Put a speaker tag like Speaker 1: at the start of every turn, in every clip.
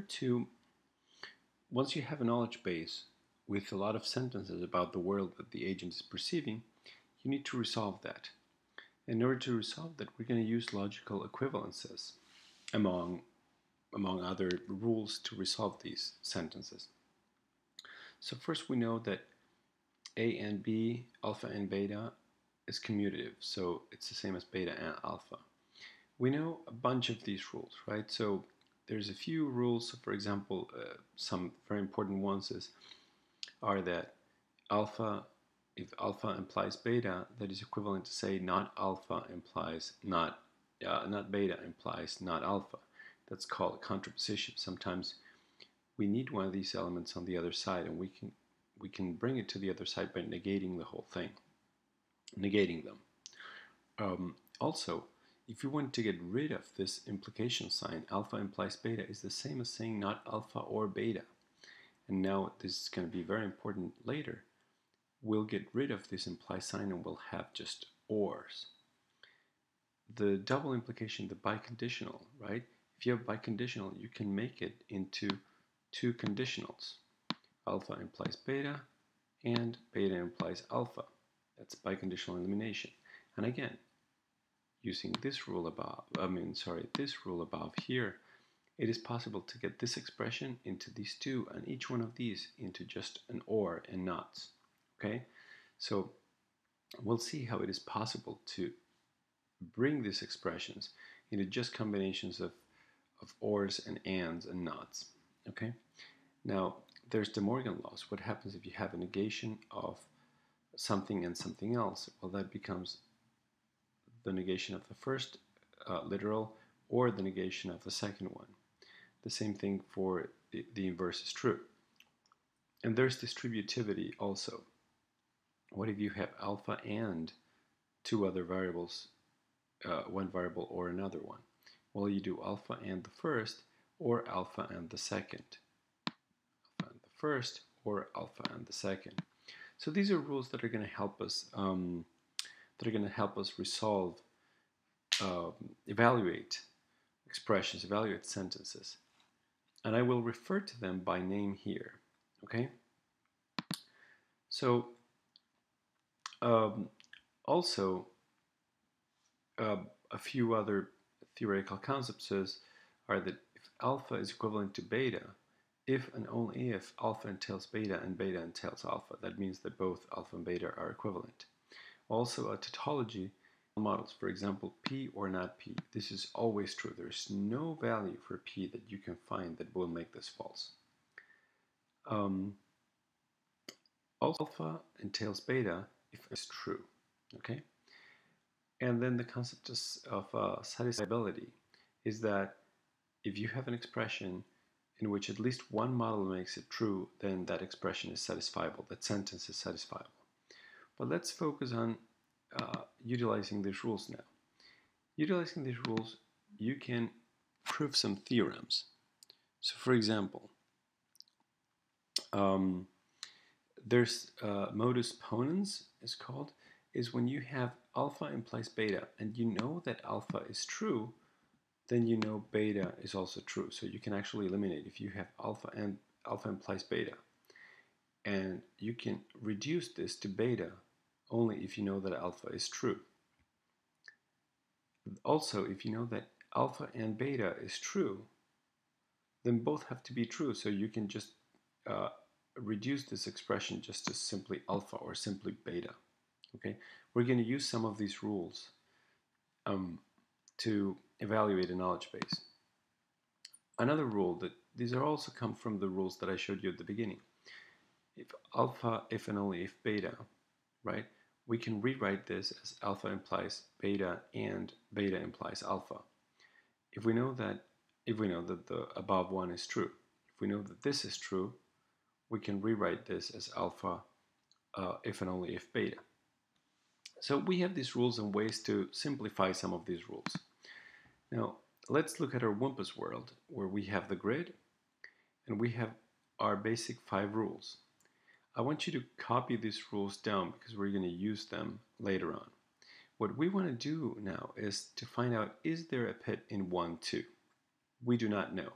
Speaker 1: to, once you have a knowledge base with a lot of sentences about the world that the agent is perceiving, you need to resolve that. In order to resolve that, we're going to use logical equivalences among, among other rules to resolve these sentences. So first we know that A and B, alpha and beta, is commutative, so it's the same as beta and alpha. We know a bunch of these rules, right? So there's a few rules. So for example, uh, some very important ones is, are that alpha, if alpha implies beta, that is equivalent to say not alpha implies not, uh, not beta implies not alpha. That's called contraposition. Sometimes we need one of these elements on the other side and we can we can bring it to the other side by negating the whole thing negating them um, also if you want to get rid of this implication sign, alpha implies beta is the same as saying not alpha or beta. And now this is going to be very important later. We'll get rid of this implied sign and we'll have just ors. The double implication, the biconditional, right? If you have biconditional, you can make it into two conditionals. Alpha implies beta and beta implies alpha. That's biconditional elimination. And again, using this rule above, I mean, sorry, this rule above here, it is possible to get this expression into these two and each one of these into just an or and nots. Okay, so we'll see how it is possible to bring these expressions into just combinations of, of ors and ands and nots. Okay, now there's De Morgan laws. What happens if you have a negation of something and something else? Well, that becomes the negation of the first uh, literal or the negation of the second one. The same thing for the, the inverse is true. And there's distributivity also. What if you have alpha and two other variables, uh, one variable or another one? Well, you do alpha and the first or alpha and the second. Alpha and the first or alpha and the second. So these are rules that are going to help us um, that are going to help us resolve, um, evaluate expressions, evaluate sentences. And I will refer to them by name here, okay? So, um, also, uh, a few other theoretical concepts are that if alpha is equivalent to beta, if and only if alpha entails beta and beta entails alpha, that means that both alpha and beta are equivalent. Also a tautology models, for example, P or not P. This is always true. There's no value for P that you can find that will make this false. Um, alpha entails beta if it's true, okay? And then the concept of uh, satisfiability is that if you have an expression in which at least one model makes it true, then that expression is satisfiable, that sentence is satisfiable. But let's focus on uh, utilizing these rules now. Utilizing these rules, you can prove some theorems. So for example, um, there's uh, modus ponens is called, is when you have alpha implies beta and you know that alpha is true, then you know beta is also true. So you can actually eliminate if you have alpha and alpha implies beta. And you can reduce this to beta only if you know that alpha is true. Also, if you know that alpha and beta is true, then both have to be true. So you can just uh, reduce this expression just to simply alpha or simply beta. Okay, we're going to use some of these rules um, to evaluate a knowledge base. Another rule that these are also come from the rules that I showed you at the beginning. If alpha, if and only if beta, right? We can rewrite this as alpha implies beta and beta implies alpha. If we know that if we know that the above one is true, if we know that this is true, we can rewrite this as alpha uh, if and only if beta. So we have these rules and ways to simplify some of these rules. Now let's look at our WUMPUS world where we have the grid and we have our basic five rules. I want you to copy these rules down because we're going to use them later on. What we want to do now is to find out is there a pit in 1, 2? We do not know.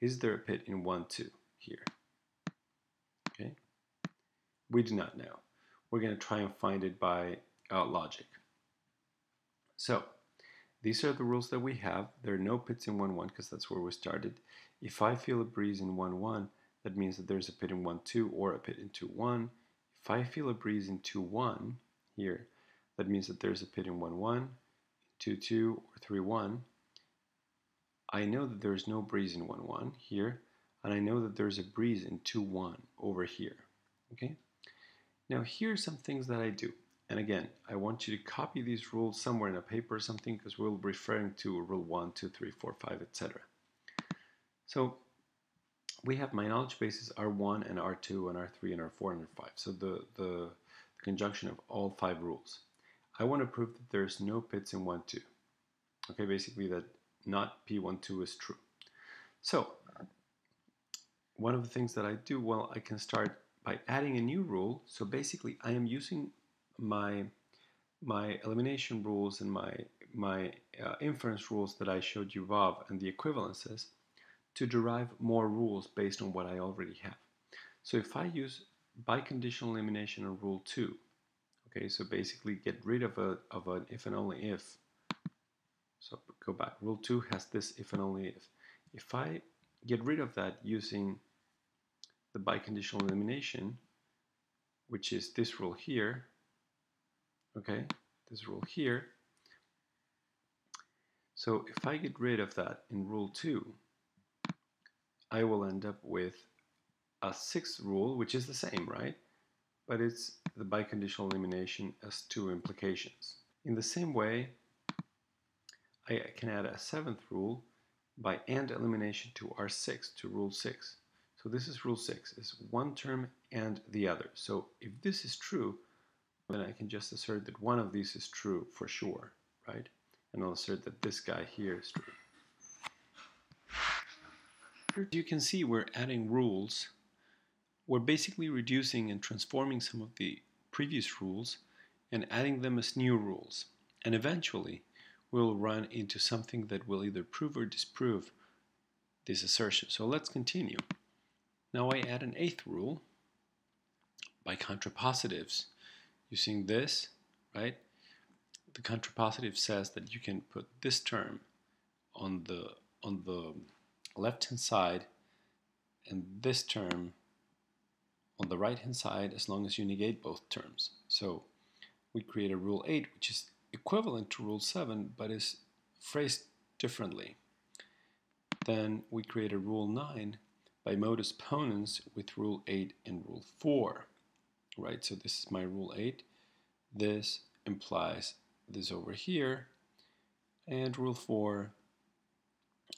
Speaker 1: is there a pit in 1, 2 here? Okay, we do not know. We're going to try and find it by uh, logic. So, these are the rules that we have. There are no pits in 1, 1 because that's where we started. If I feel a breeze in 1, 1, that means that there's a pit in 1, 2 or a pit in 2, 1. If I feel a breeze in 2, 1 here, that means that there's a pit in 1, 1, 2, 2, or 3, 1. I know that there's no breeze in 1, 1 here, and I know that there's a breeze in 2, 1 over here. Okay? Now here are some things that I do. And again, I want you to copy these rules somewhere in a paper or something because we'll be referring to rule 1, 2, 3, 4, 5, etc. So we have my knowledge bases R1 and R2 and R3 and R4 and R5. So the, the, the conjunction of all five rules. I want to prove that there's no pits in 1, 2. Okay, basically that not P1, 2 is true. So one of the things that I do, well, I can start by adding a new rule. So basically I am using my my elimination rules and my my uh, inference rules that I showed you above and the equivalences to derive more rules based on what I already have. So if I use biconditional elimination on rule 2, okay, so basically get rid of a of an if and only if. So go back. Rule 2 has this if and only if. If I get rid of that using the biconditional elimination, which is this rule here, okay, this rule here. So if I get rid of that in rule 2, I will end up with a sixth rule, which is the same, right? But it's the biconditional elimination as two implications. In the same way, I can add a seventh rule by and elimination to R6, to rule 6. So this is rule 6, is one term and the other. So if this is true, then I can just assert that one of these is true for sure, right? And I'll assert that this guy here is true. You can see we're adding rules. We're basically reducing and transforming some of the previous rules and adding them as new rules. And eventually, we'll run into something that will either prove or disprove this assertion. So let's continue. Now I add an eighth rule by contrapositives. Using this, right? The contrapositive says that you can put this term on the on the left hand side and this term on the right hand side as long as you negate both terms. So we create a rule 8 which is equivalent to rule 7 but is phrased differently. Then we create a rule 9 by modus ponens with rule 8 and rule 4. Right, so this is my rule 8. This implies this over here. And rule 4,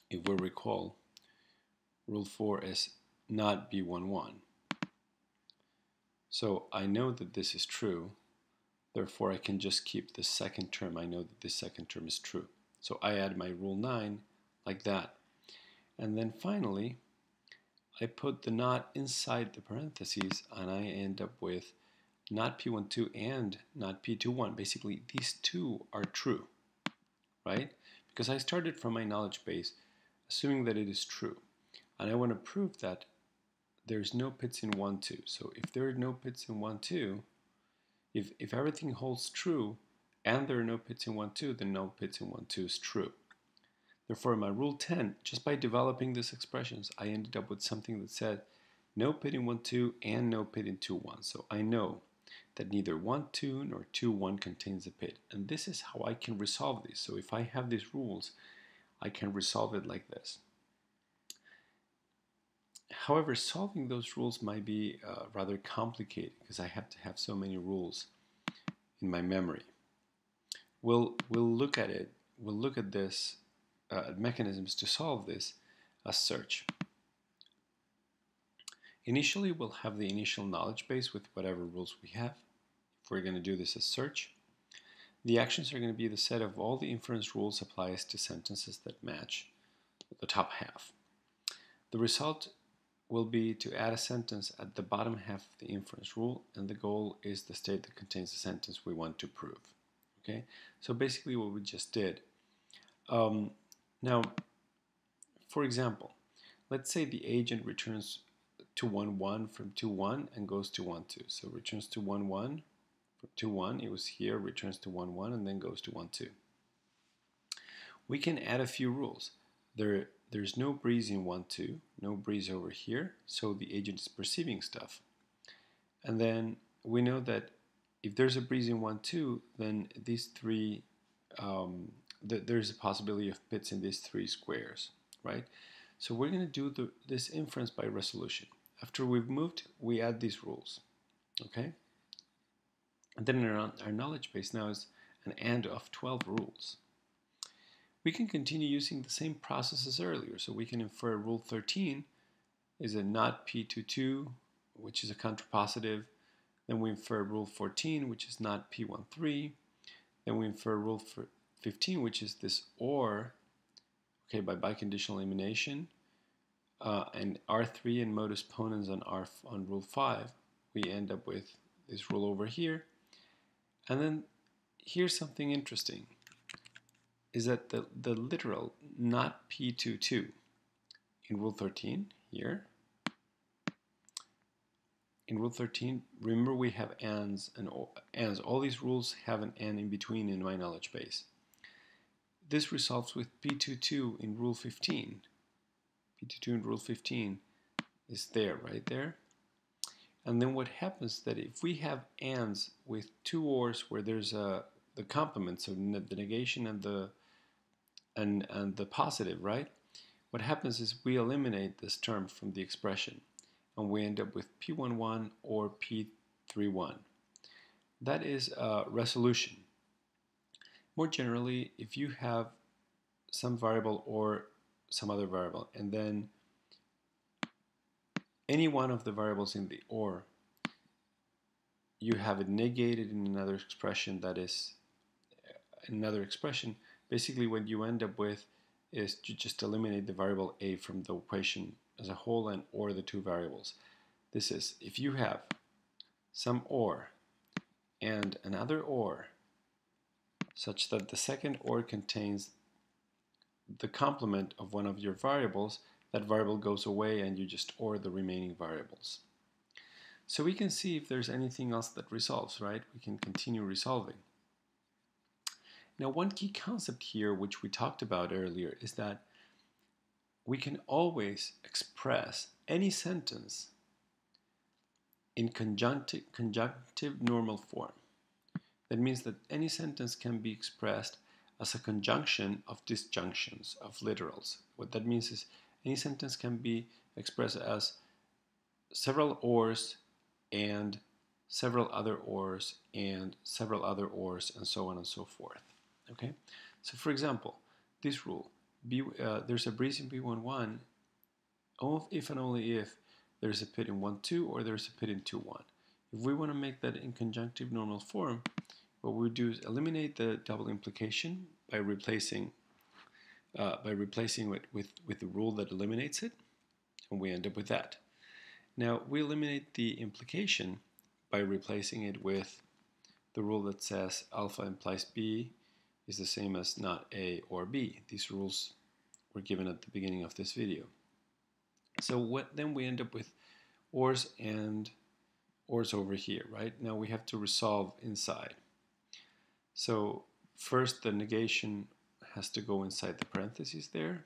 Speaker 1: if we recall, rule 4 is not B11. So I know that this is true, therefore I can just keep the second term. I know that this second term is true. So I add my rule 9 like that. And then finally, I put the not inside the parentheses and I end up with not P12 and not P21. Basically, these two are true, right? Because I started from my knowledge base assuming that it is true. And I want to prove that there's no pits in 1, 2. So if there are no pits in 1, 2, if, if everything holds true and there are no pits in 1, 2, then no pits in 1, 2 is true. Therefore, in my rule 10, just by developing these expressions, I ended up with something that said no pit in 1, 2 and no pit in 2, 1. So I know that neither 1, 2 nor 2, 1 contains a pit. And this is how I can resolve this. So if I have these rules, I can resolve it like this. However, solving those rules might be uh, rather complicated because I have to have so many rules in my memory. We'll, we'll look at it, we'll look at this, uh, mechanisms to solve this as search. Initially, we'll have the initial knowledge base with whatever rules we have. If we're going to do this as search, the actions are going to be the set of all the inference rules applies to sentences that match the top half. The result will be to add a sentence at the bottom half of the inference rule, and the goal is the state that contains the sentence we want to prove. Okay, so basically what we just did. Um, now, for example, let's say the agent returns to 1, 1 from 2, 1 and goes to 1, 2. So returns to 1, 1 from 2, 1. It was here, returns to 1, 1 and then goes to 1, 2. We can add a few rules. There, there's no breeze in 1, 2, no breeze over here, so the agent is perceiving stuff. And then we know that if there's a breeze in 1, 2, then these three, um, th there's a possibility of pits in these three squares, right? So we're going to do the, this inference by resolution. After we've moved, we add these rules, okay? And then our, our knowledge base now is an AND of 12 rules. We can continue using the same process as earlier. So we can infer rule 13 is a not P22, which is a contrapositive. Then we infer rule 14, which is not P13. Then we infer rule 15, which is this OR, okay, by biconditional elimination. Uh, and R3 and modus ponens on, R, on rule 5, we end up with this rule over here. And then here's something interesting is that the, the literal not P22 in Rule 13 here, in Rule 13, remember we have ands and ands. All these rules have an and in between in my knowledge base. This resolves with P22 in Rule 15. P22 in Rule 15 is there, right there. And then what happens that if we have ands with two ors where there's a the complement, so the negation and the and, and the positive, right? What happens is we eliminate this term from the expression and we end up with P11 or P31. That is a resolution. More generally, if you have some variable or some other variable and then any one of the variables in the OR you have it negated in another expression that is another expression Basically what you end up with is to just eliminate the variable a from the equation as a whole and or the two variables. This is if you have some or and another or such that the second or contains the complement of one of your variables, that variable goes away and you just or the remaining variables. So we can see if there's anything else that resolves, right? We can continue resolving. Now, one key concept here, which we talked about earlier, is that we can always express any sentence in conjunctive, conjunctive normal form. That means that any sentence can be expressed as a conjunction of disjunctions, of literals. What that means is any sentence can be expressed as several ors and several other ors and several other ors and so on and so forth. Okay, so for example, this rule, B, uh, there's a breeze in B11 if and only if there's a pit in 1-2 or there's a pit in 2-1. If we want to make that in conjunctive normal form, what we do is eliminate the double implication by replacing uh, by replacing it with, with the rule that eliminates it, and we end up with that. Now, we eliminate the implication by replacing it with the rule that says alpha implies B is the same as not A or B. These rules were given at the beginning of this video. So what then we end up with ors and ors over here, right? Now we have to resolve inside. So first the negation has to go inside the parentheses there,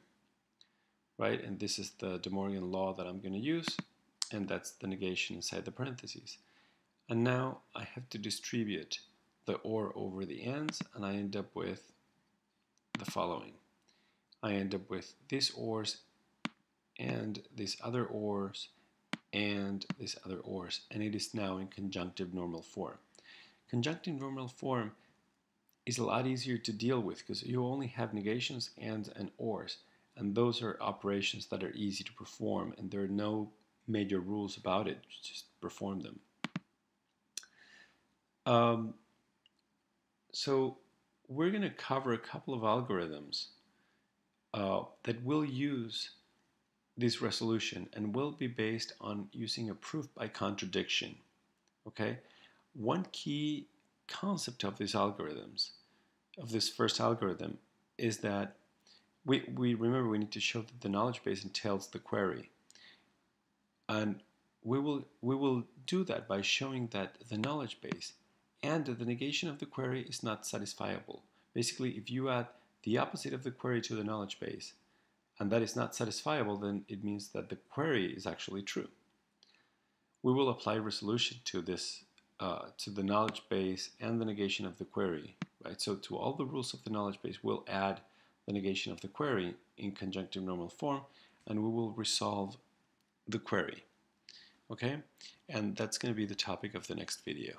Speaker 1: right? And this is the De Morgan law that I'm going to use, and that's the negation inside the parentheses. And now I have to distribute the or over the ends, and I end up with the following. I end up with this ors and this other ors and this other ors, and it is now in conjunctive normal form. Conjunctive normal form is a lot easier to deal with because you only have negations, ands, and ors, and those are operations that are easy to perform, and there are no major rules about it, just perform them. Um, so we're going to cover a couple of algorithms uh, that will use this resolution and will be based on using a proof by contradiction. Okay, one key concept of these algorithms, of this first algorithm, is that we, we remember we need to show that the knowledge base entails the query. And we will, we will do that by showing that the knowledge base and the negation of the query is not satisfiable. Basically, if you add the opposite of the query to the knowledge base, and that is not satisfiable, then it means that the query is actually true. We will apply resolution to this, uh, to the knowledge base and the negation of the query, right? So to all the rules of the knowledge base, we'll add the negation of the query in conjunctive normal form, and we will resolve the query. Okay, and that's going to be the topic of the next video.